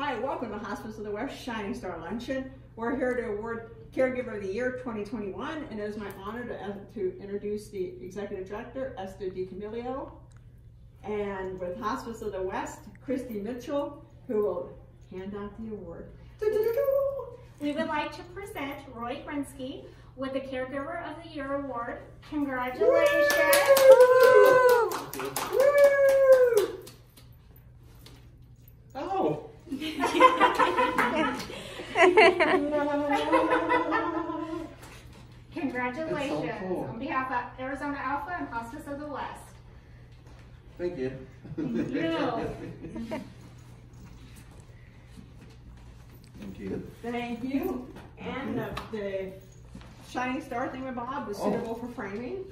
Hi, welcome to Hospice of the West Shining Star Luncheon. We're here to award Caregiver of the Year 2021, and it is my honor to, to introduce the Executive Director, Esther DiCamilio, and with Hospice of the West, Christy Mitchell, who will hand out the award. We would like to present Roy Grensky with the Caregiver of the Year Award. Congratulations! Oh. Congratulations so cool. on behalf of Arizona ALFA and Hospice of the West. Thank you. Thank you. Thank you. Thank you. And the, the Shining Star thing with Bob was Oh. suitable for framing.